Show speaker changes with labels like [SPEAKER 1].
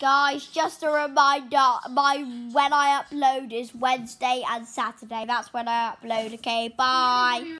[SPEAKER 1] guys. Just a reminder, my when I upload is Wednesday and Saturday. That's when I upload. Okay, bye.